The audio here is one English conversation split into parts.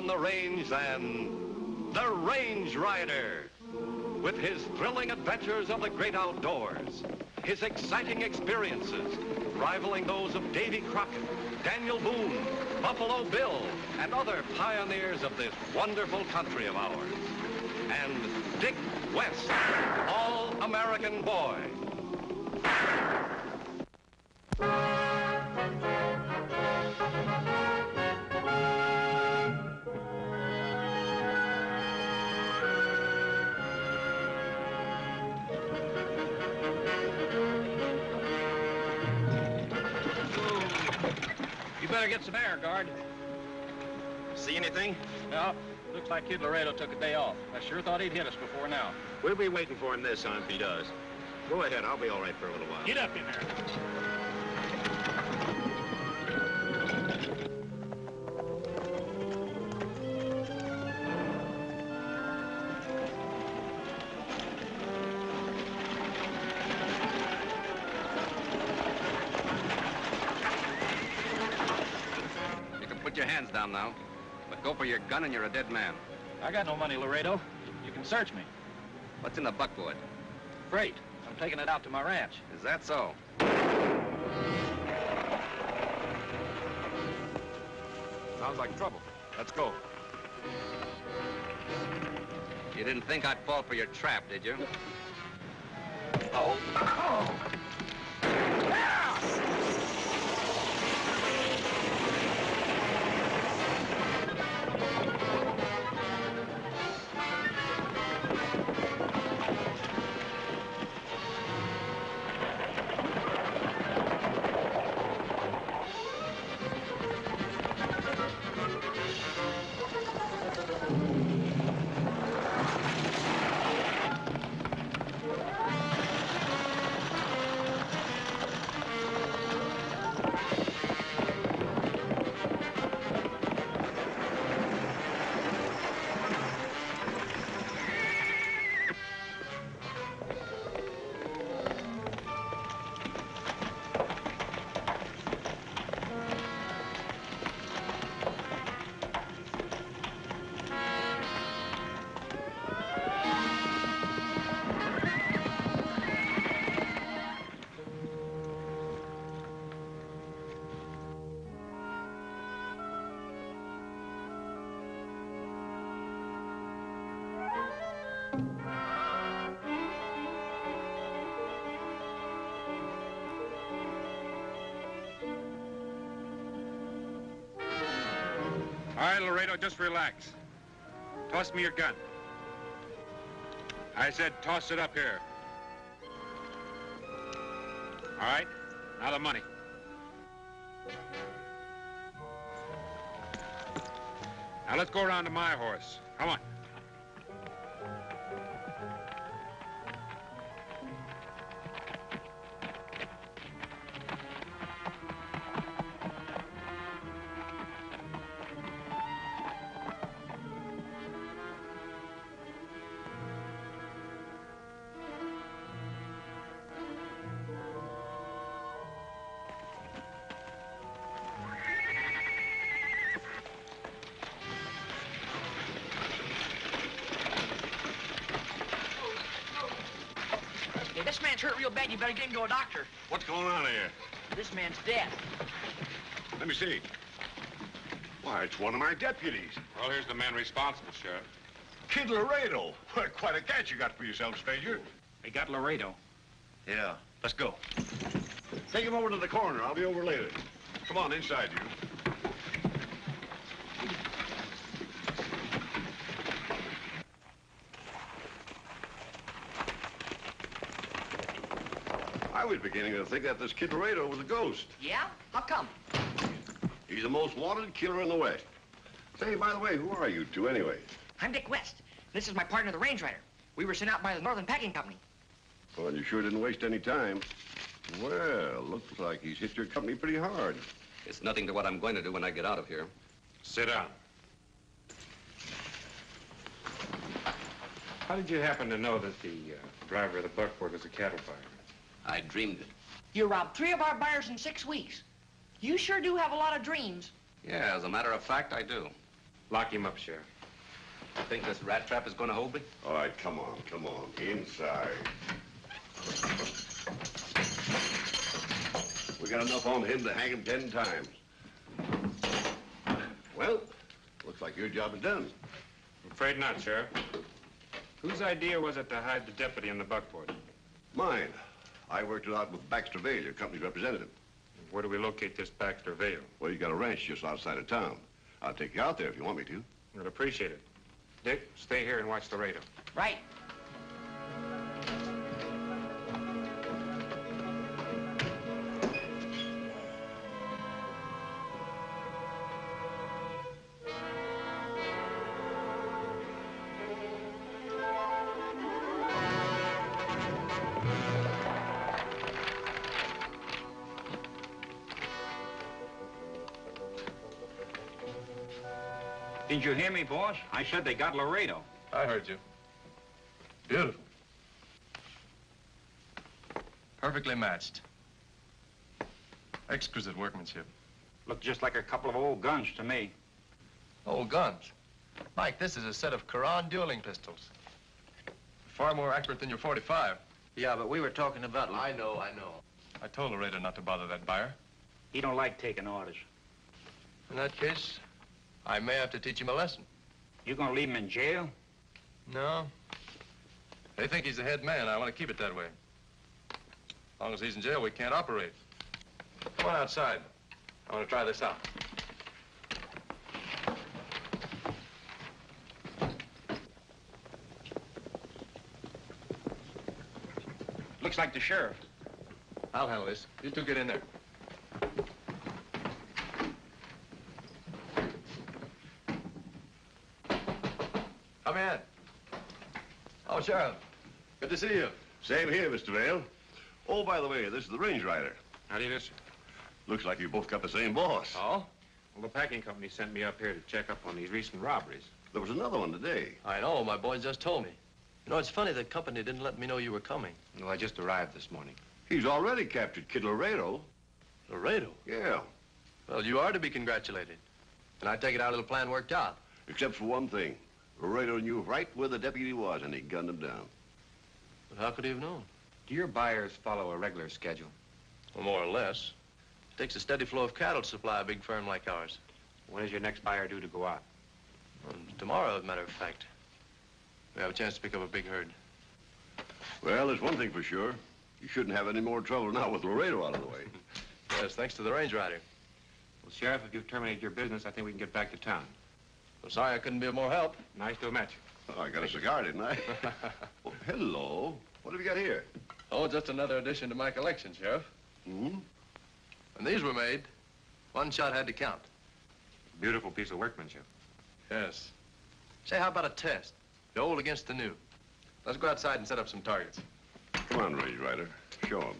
on the range than the Range Rider? With his thrilling adventures of the great outdoors, his exciting experiences rivaling those of Davy Crockett, Daniel Boone, Buffalo Bill, and other pioneers of this wonderful country of ours. And Dick West, all-American boy. Better get some air, guard. See anything? No, looks like Kid Laredo took a day off. I sure thought he'd hit us before now. We'll be waiting for him this time if he does. Go ahead, I'll be all right for a little while. Get up in there. Down now. But go for your gun and you're a dead man. I got no money, Laredo. You can search me. What's in the buckboard? Freight. I'm taking it out to my ranch. Is that so? Sounds like trouble. Let's go. You didn't think I'd fall for your trap, did you? All right, Laredo, just relax. Toss me your gun. I said toss it up here. All right, now the money. Now let's go around to my horse. Come on. This man's hurt real bad. You better get him to a doctor. What's going on here? This man's dead. Let me see. Why, it's one of my deputies. Well, here's the man responsible, Sheriff. Kid Laredo. What, quite a catch you got for yourself, stranger. They got Laredo. Yeah, let's go. Take him over to the coroner. I'll be over later. Come on, inside you. I was beginning to think that this Kid Laredo was a ghost. Yeah? How come? He's the most wanted killer in the West. Say, by the way, who are you two anyway? I'm Dick West. This is my partner, the Range Rider. We were sent out by the Northern Packing Company. Well, you sure didn't waste any time. Well, looks like he's hit your company pretty hard. It's nothing to what I'm going to do when I get out of here. Sit down. How did you happen to know that the uh, driver of the buckboard was a cattle buyer? I dreamed it. You robbed three of our buyers in six weeks. You sure do have a lot of dreams. Yeah, as a matter of fact, I do. Lock him up, Sheriff. You think this rat trap is going to hold me? All right, come on, come on. Inside. We got enough on him to hang him ten times. Well, looks like your job is done. I'm afraid not, Sheriff. Whose idea was it to hide the deputy in the buckboard? Mine. I worked it out with Baxter Vale, your company's representative. Where do we locate this Baxter Vale? Well, you got a ranch just outside of town. I'll take you out there if you want me to. I'd appreciate it. Dick, stay here and watch the radio. Right. Didn't you hear me, boss? I said they got Laredo. I heard you. Beautiful. Perfectly matched. Exquisite workmanship. Looked just like a couple of old guns to me. Old guns. Mike, this is a set of Quran dueling pistols. Far more accurate than your 45. Yeah, but we were talking about... I know, I know. I told Laredo not to bother that buyer. He don't like taking orders. In that case, I may have to teach him a lesson. You gonna leave him in jail? No. They think he's the head man. I want to keep it that way. As long as he's in jail, we can't operate. Come on outside. I want to try this out. Looks like the sheriff. I'll handle this. You two get in there. Come in. Sheriff. Good to see you. Same here, Mr. Vale. Oh, by the way, this is the range rider. How do you do, sir? Looks like you both got the same boss. Oh? Well, the packing company sent me up here to check up on these recent robberies. There was another one today. I know. My boys just told me. You know, it's funny the company didn't let me know you were coming. Well, I just arrived this morning. He's already captured Kid Laredo. Laredo? Yeah, Well, you are to be congratulated. And I take it our little plan worked out. except for one thing. Laredo knew right where the deputy was, and he gunned him down. But how could he have known? Do your buyers follow a regular schedule? Well, more or less. It takes a steady flow of cattle to supply a big firm like ours. When is your next buyer due to go out? Well, tomorrow, as a matter of fact. We have a chance to pick up a big herd. Well, there's one thing for sure. You shouldn't have any more trouble now with Laredo out of the way. Yes, thanks to the range rider. Well, Sheriff, if you've terminated your business, I think we can get back to town. I'm sorry I couldn't be of more help. Nice to have met you. Oh, I got a cigar, didn't I? oh, hello. What have you got here? Oh, just another addition to my collection, Sheriff. Hmm? When these were made, one shot had to count. Beautiful piece of workmanship. Yes. Say, how about a test? The old against the new. Let's go outside and set up some targets. Come on, range rider. Show him.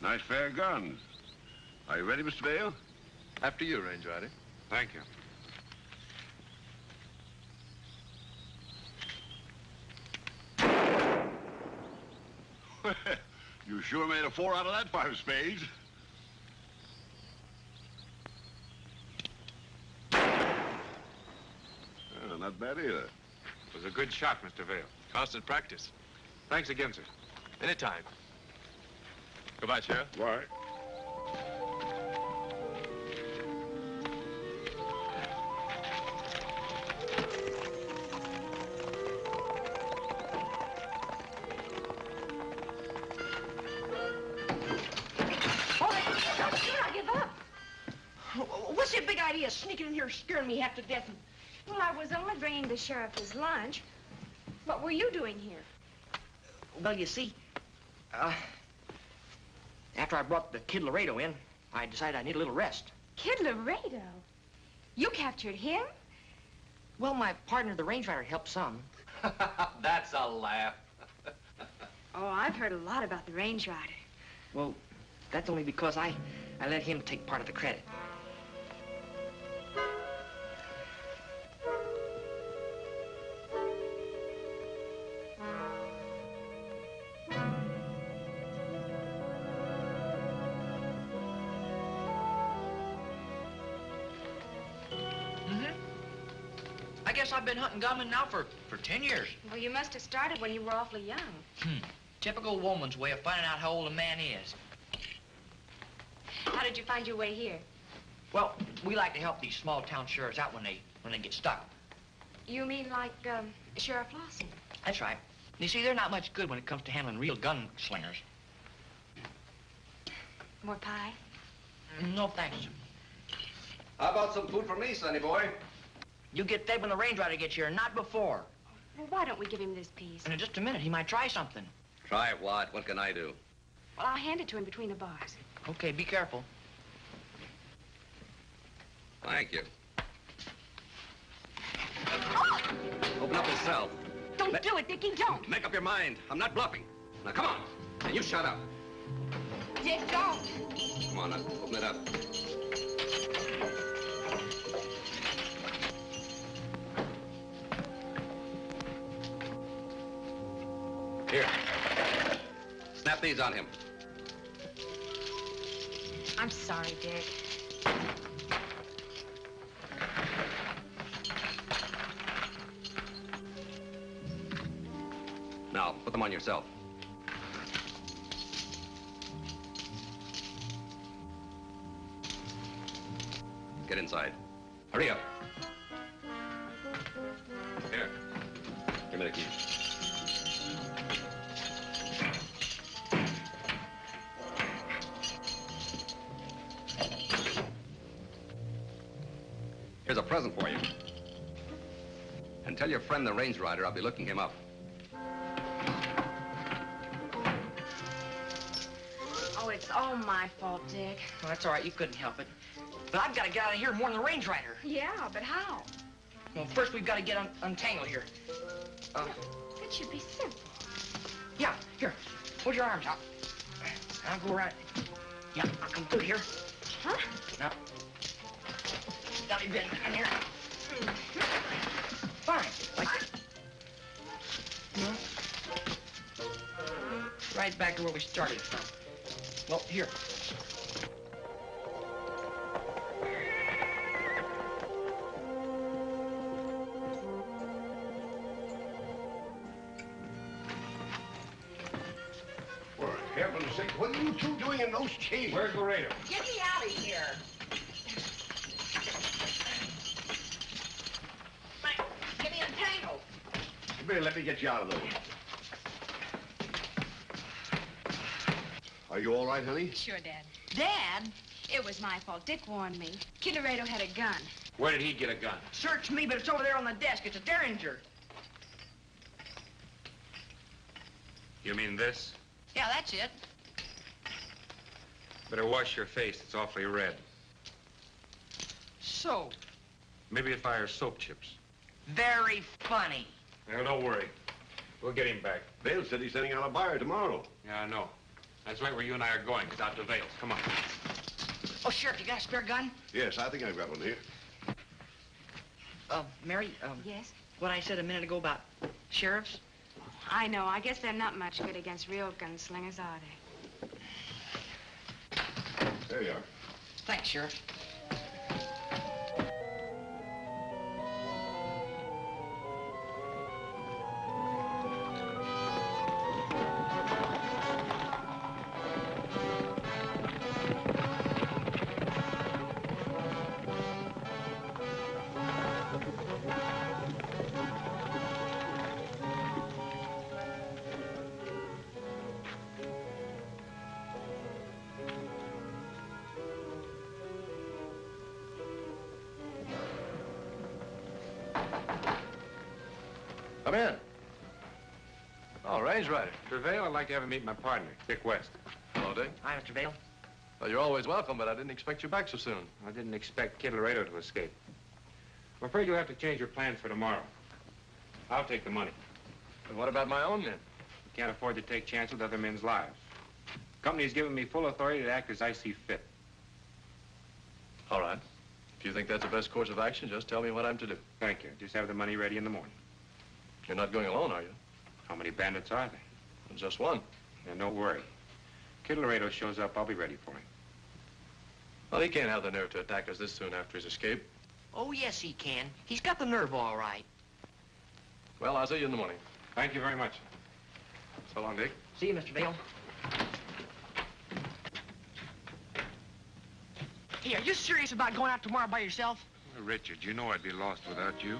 Nice fair guns. Are you ready, Mr. Vale? After you, range rider. Thank you. you sure made a four out of that five spades. Oh, not bad either. It was a good shot, Mr. Vale. Constant practice. Thanks again, sir. Anytime. Goodbye, Sheriff. Why? Hold. Do not give up. What's your big idea sneaking in here scaring me half to death? Well, I was only bringing the sheriff his lunch. What were you doing here? Well, you see, uh, after I brought the kid Laredo in, I decided I need a little rest. Kid Laredo? You captured him? Well, my partner, the range rider, helped some. That's a laugh. Oh, I've heard a lot about the range rider. Well, that's only because I, I let him take part of the credit. Guess I've been hunting gunmen now for, for 10 years. Well, you must have started when you were awfully young. Hmm. Typical woman's way of finding out how old a man is. How did you find your way here? Well, we like to help these small town sheriffs out when they when they get stuck. You mean like um, Sheriff Lawson? That's right. You see, they're not much good when it comes to handling real gunslingers. More pie? No thanks. How about some food for me, sonny boy? You get fed when the range rider gets here, not before. Well, why don't we give him this piece? And in just a minute, he might try something. Try what? What can I do? Well, I'll hand it to him between the bars. Okay, be careful. Thank you. Open up his cell. Don't Let- do it, Dickie, don't. Make up your mind. I'm not bluffing. Now, come on. And you shut up. Dick, don't. Come on, now. Open it up. Here. Snap these on him. I'm sorry, Dick. Now, put them on yourself. Get inside. Hurry up. Tell your friend the range rider I'll be looking him up. Oh, it's all my fault, Dick. Well, that's all right. You couldn't help it. But I've got to get out of here more than the range rider. Yeah, but how? Well, first we've got to get un untangled here. Uh, That should be simple. yeah, here. Hold your arms out. I'll go around. Yeah, I'll come through here. Huh? Now, now you bend down here. Fine, like. Right back to where we started from. Well, here. You let me get you out of those. Are you all right, honey? Sure, Dad. Dad? It was my fault. Dick warned me. Kid Laredo had a gun. Where did he get a gun? Search me, but it's over there on the desk. It's a Derringer. You mean this? Yeah, that's it. Better wash your face. It's awfully red. Soap. Maybe it fires soap chips. very funny. Now, don't worry. We'll get him back. Vale said he's sending out a buyer tomorrow. Yeah, I know. That's right where you and I are going. It's out to Vales. Come on. Oh, Sheriff, you got a spare gun? Yes, I think I've got one here. Uh, Mary, um, Yes? what I said a minute ago about sheriffs? I know. I guess they're not much good against real gunslingers, are they? There you are. Thanks, Sheriff. Rider. Vale, I'd like to have him meet my partner, Dick West. Hello, Dick. Hi, Mr. Vale. Well, you're always welcome, but I didn't expect you back so soon. I didn't expect Kid Laredo to escape. I'm afraid you'll have to change your plans for tomorrow. I'll take the money. But what about my own men? We can't afford to take chances with other men's lives. The company's given me full authority to act as I see fit. All right. If you think that's the best course of action, just tell me what I'm to do. Thank you. Just have the money ready in the morning. You're not going alone, are you? How many bandits are there? Just one. Now, don't worry. Kid Laredo shows up, I'll be ready for him. Well, he can't have the nerve to attack us this soon after his escape. Oh, yes, he can. He's got the nerve all right. Well, I'll see you in the morning. Thank you very much. So long, Dick. See you, Mr. Dale. Hey, are you serious about going out tomorrow by yourself? Well, Richard, you know I'd be lost without you.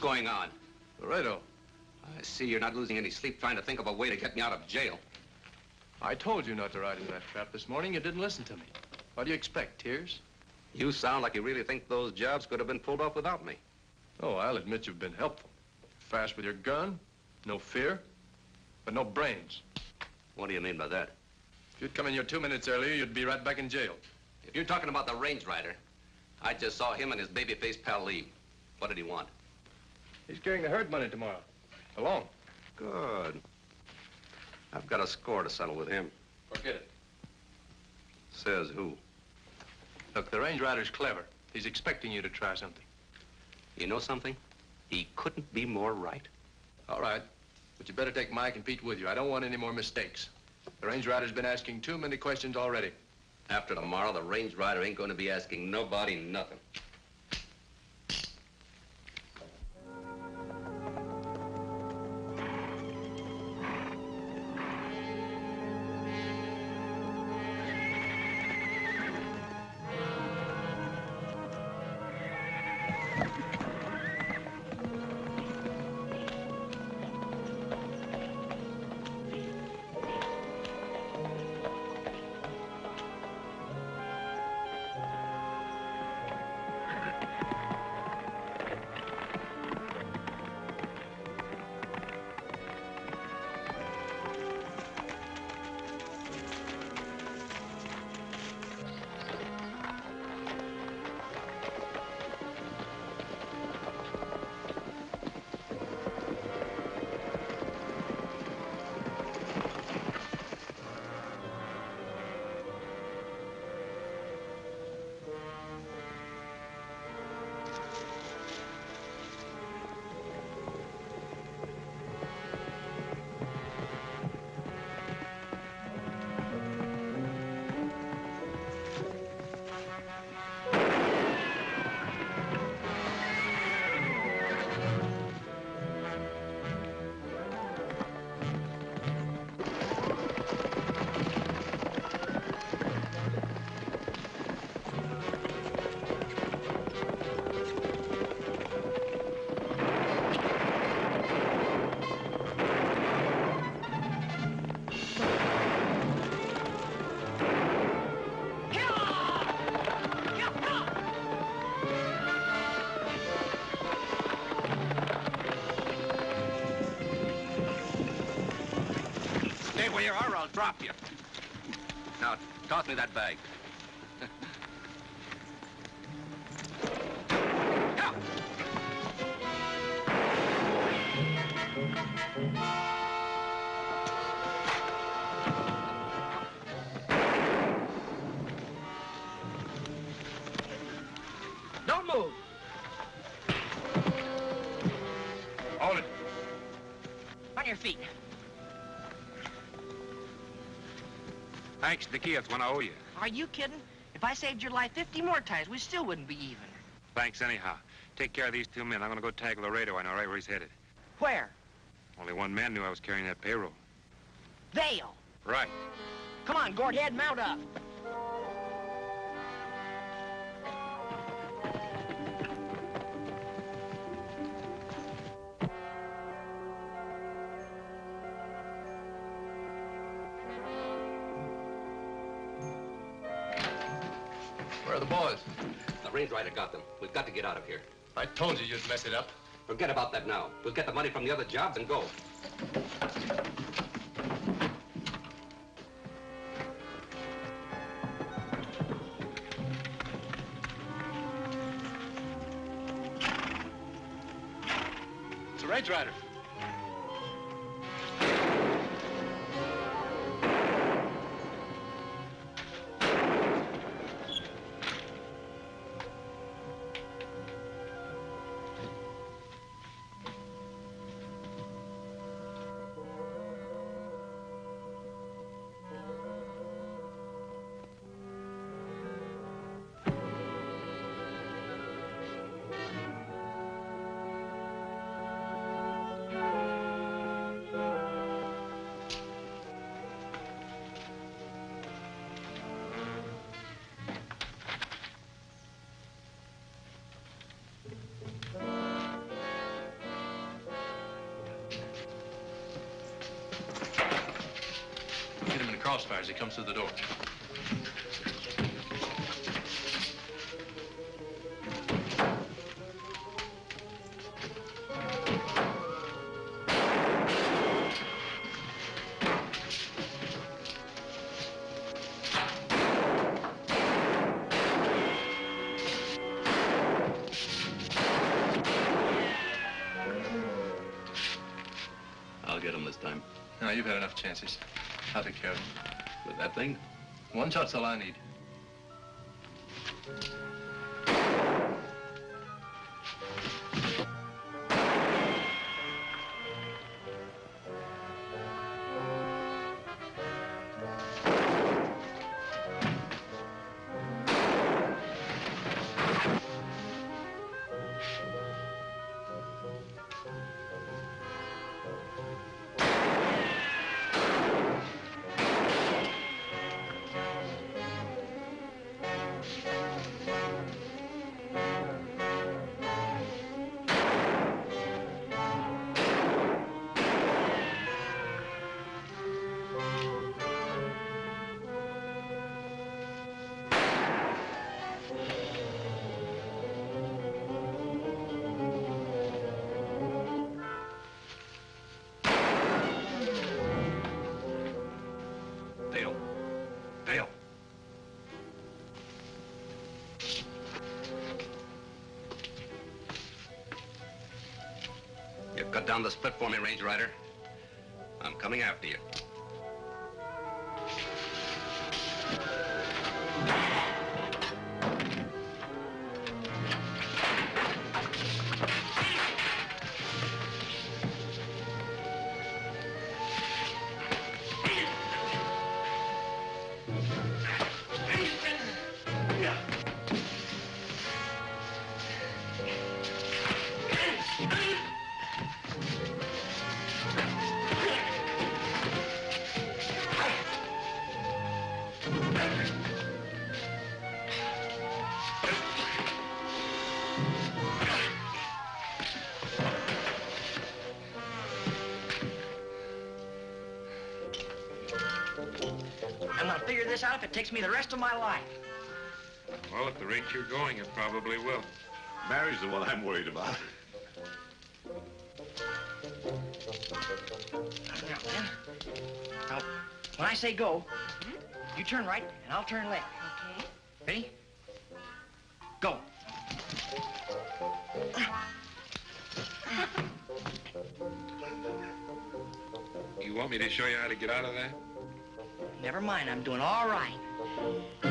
Going on? Laredo, I see you're not losing any sleep trying to think of a way to get me out of jail. I told you not to ride into that trap this morning. You didn't listen to me. What do you expect, tears? You sound like you really think those jobs could have been pulled off without me. Oh, I'll admit you've been helpful. Fast with your gun, no fear, but no brains. What do you mean by that? If you'd come in here two minutes earlier, you'd be right back in jail. If you're talking about the range rider, I just saw him and his baby-faced pal leave. What did he want? He's carrying the herd money tomorrow. Alone. Good. I've got a score to settle with him. Forget it. Says who? Look, the range rider's clever. He's expecting you to try something. You know something? He couldn't be more right. All right. But you better take Mike and Pete with you. I don't want any more mistakes. The range rider's been asking too many questions already. After tomorrow, the range rider ain't going to be asking nobody nothing. You are or I'll drop you. Now, toss me that bag. Don't move. Hold it. On your feet. Thanks, Dickie. That's one I owe you. Are you kidding? If I saved your life 50 more times, we still wouldn't be even. Thanks anyhow. Take care of these two men. I'm gonna go tag Laredo. I know right where he's headed. Where? Only one man knew I was carrying that payroll. Vale. Right. Come on, Gord, head, mount up. right, I got them. We've got to get out of here. I told you you'd mess it up. Forget about that now. We'll get the money from the other jobs and go. It's a Range Rider. Get him in the crossfire as he comes through the door. I'll get him this time. No, you've had enough chances. Take care of him. With that thing? One shot's all I need. Down the split for me, Range Rider. I'm coming after you. It takes me the rest of my life. Well, at the rate you're going, it probably will. Mary's the one I'm worried about. Now, then. Now, when I say go, you turn right and I'll turn left. Okay. Ready? Go. You want me to show you how to get out of that? Never mind, I'm doing all right.